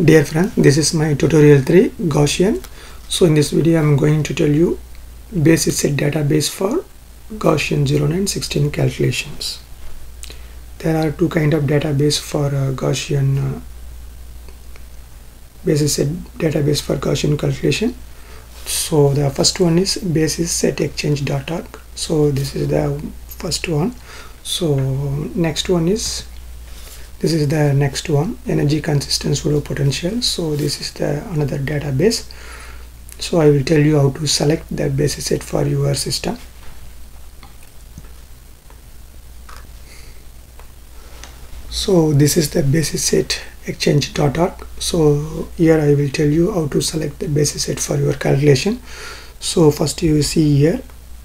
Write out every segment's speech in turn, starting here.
Dear friend, this is my tutorial 3 Gaussian. So in this video I am going to tell you basis set database for Gaussian 0916 calculations. There are two kind of database for uh, Gaussian uh, basis set database for Gaussian calculation. So the first one is basis set exchange.org. So this is the first one. So next one is this is the next one energy consistent pseudo potential. So this is the another database. So i will tell you how to select the basis set for your system. So this is the basis set exchange.org so here i will tell you how to select the basis set for your calculation. So first you see here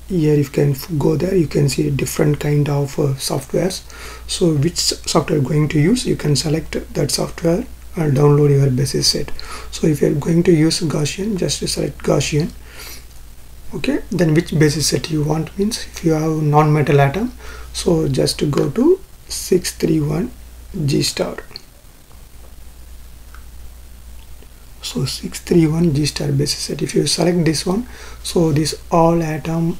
here you can go there you can see different kind of uh, softwares. So which software going to use you can select that software and download your basis set. So if you're going to use Gaussian just select Gaussian. Okay then which basis set you want means if you have non-metal atom so just to go to 631 G star. So 631 G star basis set. If you select this one so this all atom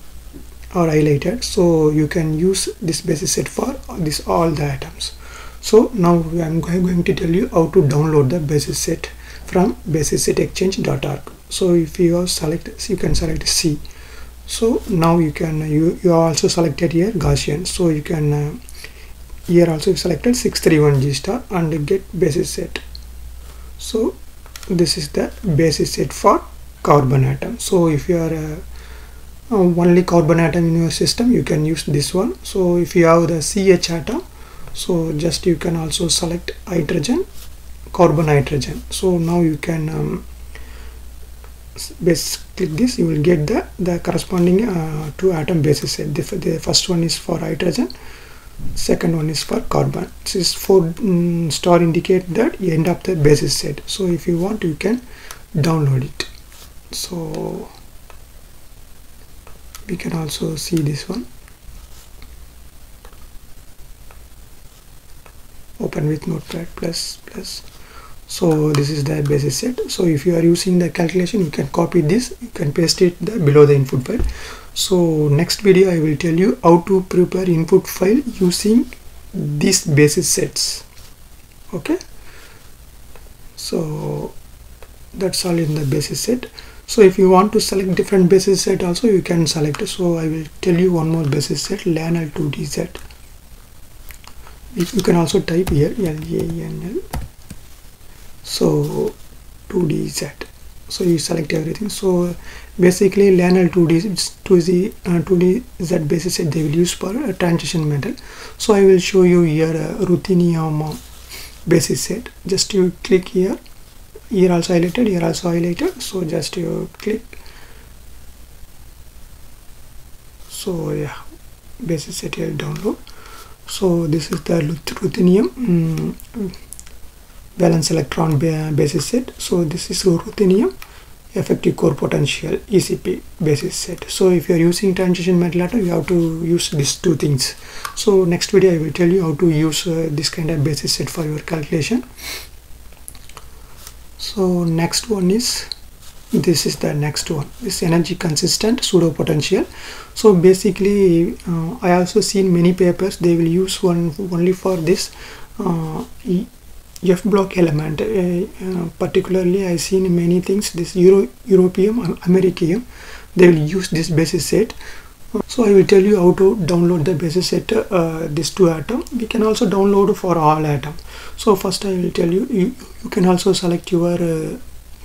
are highlighted. So you can use this basis set for this all the atoms so now i'm going to tell you how to download the basis set from basis set exchange.org so if you select you can select c. So now you can you you also selected here gaussian. So you can uh, here also selected 631 g star and get basis set. So this is the basis set for carbon atom. So if you are uh, only carbon atom in your system you can use this one. So if you have the CH atom so just you can also select hydrogen carbon hydrogen. So now you can um, base click this you will get the the corresponding uh, two atom basis. Set the, the first one is for hydrogen second one is for carbon. This is four um, star indicate that you end up the basis set. So if you want you can download it. So we can also see this one. Open with notepad plus plus. So this is the basis set. So if you are using the calculation you can copy this. You can paste it the, below the input file. So next video i will tell you how to prepare input file using these basis sets. Okay? So that's all in the basis set so if you want to select different basis set also you can select. So i will tell you one more basis set lanl 2dz you can also type here lanl so 2dz so you select everything. So basically lanl 2d 2z uh, 2dz basis set they will use for a transition metal. So i will show you here uh, ruthenium basis set. Just you click here here also highlighted here also highlighted. So just you click. So yeah basis set here download. So this is the ruthenium um, valence electron basis set. So this is ruthenium effective core potential ECP basis set. So if you are using transition metal atom you have to use these two things. So next video I will tell you how to use uh, this kind of basis set for your calculation so next one is this is the next one. This energy consistent pseudo potential. So basically uh, i also seen many papers they will use one only for this uh, f block element. Uh, uh, particularly i seen many things this Euro europium americium they will use this basis set so i will tell you how to download the basis set uh, this two atom. We can also download for all atom. So first i will tell you you, you can also select your uh,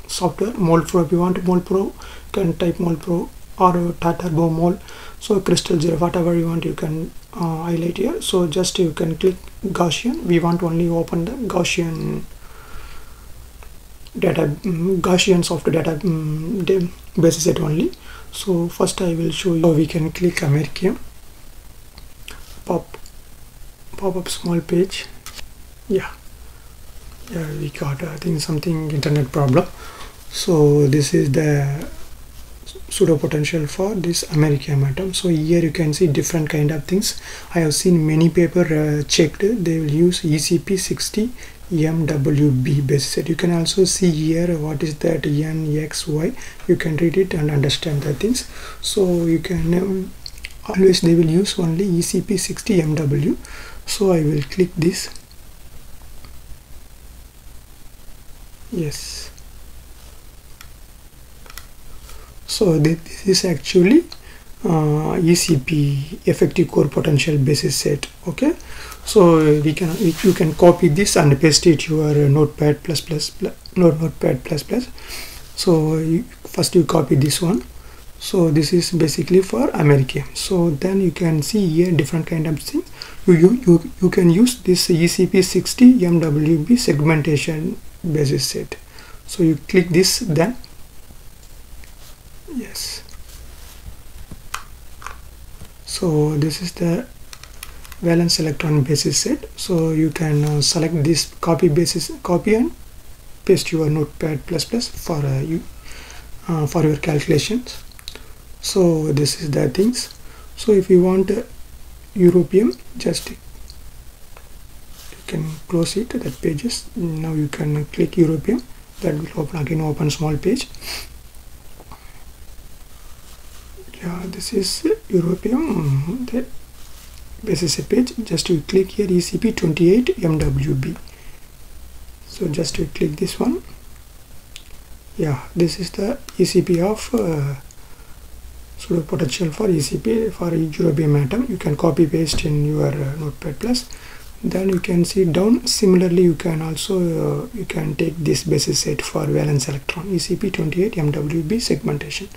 software molpro if you want molpro you can type molpro or uh, TURBOMOLE. So crystal zero whatever you want you can uh, highlight here. So just you can click gaussian. We want only open the gaussian data um, gaussian software data um, basis set only so first i will show you how we can click americium pop pop up small page. Yeah. Yeah we got i think something internet problem. So this is the pseudo potential for this americium atom so here you can see different kind of things. I have seen many paper uh, checked. They will use ecp 60 MWB basis set. You can also see here what is that N, X, Y. You can read it and understand the things. So you can um, always they will use only ECP60 MW. So I will click this. Yes. So this is actually uh, ECP effective core potential basis set okay? So we can if you can copy this and paste it your notepad plus plus, plus notepad plus plus. So you, first you copy this one. So this is basically for americium so then you can see here different kind of things. You, you, you, you can use this ECP60 MWB segmentation basis set. So you click this then yes so this is the valence electron basis set. So you can uh, select this copy basis copy and paste your notepad plus plus for uh, you uh, for your calculations. So this is the things. So if you want uh, europium just you can close it that pages. Now you can click europium that will open again open small page yeah this is europium the basis page. Just you click here ecp28 mwb so just you click this one. Yeah this is the ecp of uh, pseudo potential for ecp for europium atom you can copy paste in your uh, notepad. Plus then you can see down. Similarly you can also uh, you can take this basis set for valence electron. Ecp28 mwb segmentation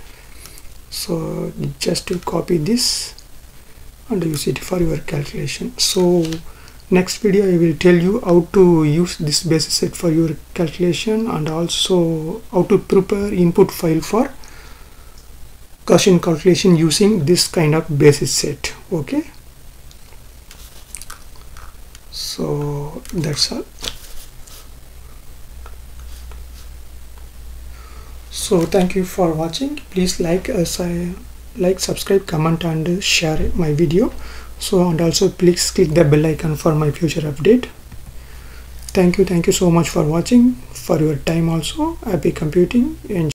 so just to copy this and use it for your calculation. So next video i will tell you how to use this basis set for your calculation and also how to prepare input file for Gaussian calculation using this kind of basis set okay? So that's all so thank you for watching. Please like us uh, like subscribe comment and share my video. So and also please click the bell icon for my future update. Thank you thank you so much for watching. For your time also happy computing. Enjoy